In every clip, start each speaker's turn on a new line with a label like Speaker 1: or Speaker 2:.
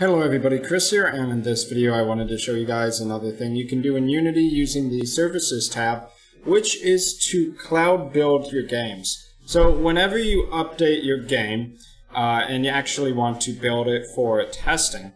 Speaker 1: Hello everybody, Chris here, and in this video I wanted to show you guys another thing you can do in Unity using the Services tab, which is to cloud build your games. So whenever you update your game, uh, and you actually want to build it for testing,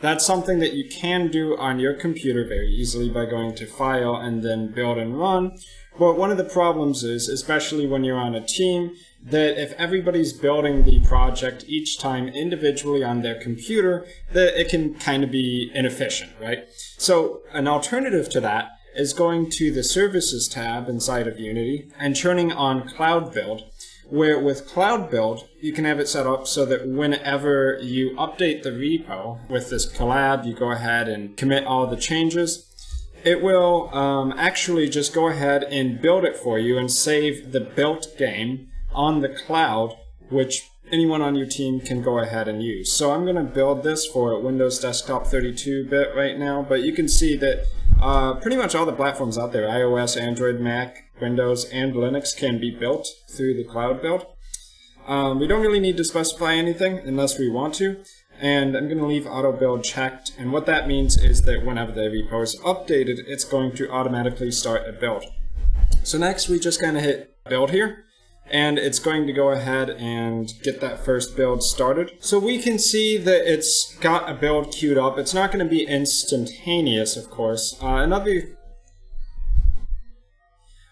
Speaker 1: that's something that you can do on your computer very easily by going to File and then Build and Run. But one of the problems is, especially when you're on a team, that if everybody's building the project each time individually on their computer, that it can kind of be inefficient, right? So an alternative to that is going to the Services tab inside of Unity and turning on Cloud Build, where with Cloud Build, you can have it set up so that whenever you update the repo with this collab, you go ahead and commit all the changes, it will um, actually just go ahead and build it for you and save the built game on the cloud, which anyone on your team can go ahead and use. So I'm going to build this for Windows Desktop 32-bit right now, but you can see that uh, pretty much all the platforms out there, iOS, Android, Mac, Windows, and Linux can be built through the cloud build. Um, we don't really need to specify anything unless we want to, and I'm going to leave auto build checked, and what that means is that whenever the repo is updated, it's going to automatically start a build. So next we just kind of hit build here, and it's going to go ahead and get that first build started. So we can see that it's got a build queued up. It's not going to be instantaneous, of course. Uh, another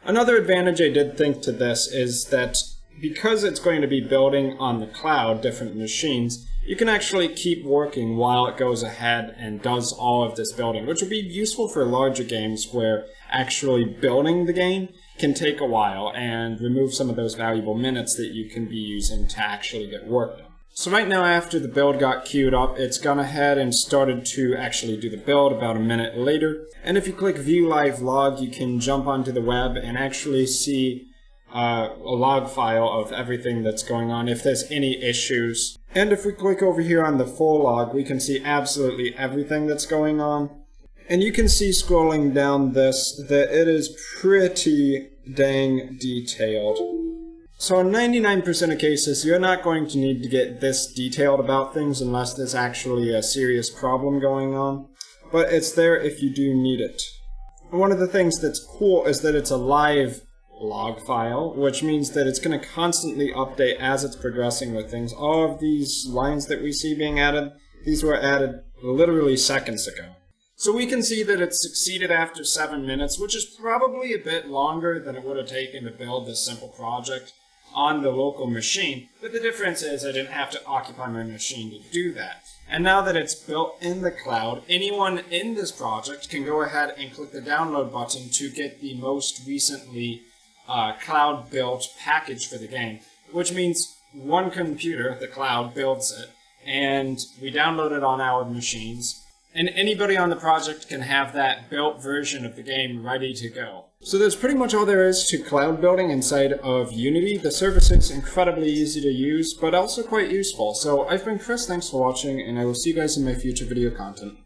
Speaker 1: Another advantage I did think to this is that because it's going to be building on the cloud different machines, you can actually keep working while it goes ahead and does all of this building, which would be useful for larger games where actually building the game can take a while and remove some of those valuable minutes that you can be using to actually get work done. So right now after the build got queued up, it's gone ahead and started to actually do the build about a minute later. And if you click view live log, you can jump onto the web and actually see uh, a log file of everything that's going on if there's any issues. And if we click over here on the full log, we can see absolutely everything that's going on. And you can see scrolling down this that it is pretty dang detailed. So in 99% of cases, you're not going to need to get this detailed about things unless there's actually a serious problem going on. But it's there if you do need it. One of the things that's cool is that it's a live log file, which means that it's going to constantly update as it's progressing with things. All of these lines that we see being added, these were added literally seconds ago. So we can see that it succeeded after 7 minutes, which is probably a bit longer than it would have taken to build this simple project on the local machine, but the difference is I didn't have to occupy my machine to do that. And now that it's built in the cloud, anyone in this project can go ahead and click the download button to get the most recently uh, cloud-built package for the game, which means one computer, the cloud, builds it, and we download it on our machines, and anybody on the project can have that built version of the game ready to go. So that's pretty much all there is to cloud building inside of Unity. The service is incredibly easy to use, but also quite useful. So I've been Chris, thanks for watching, and I will see you guys in my future video content.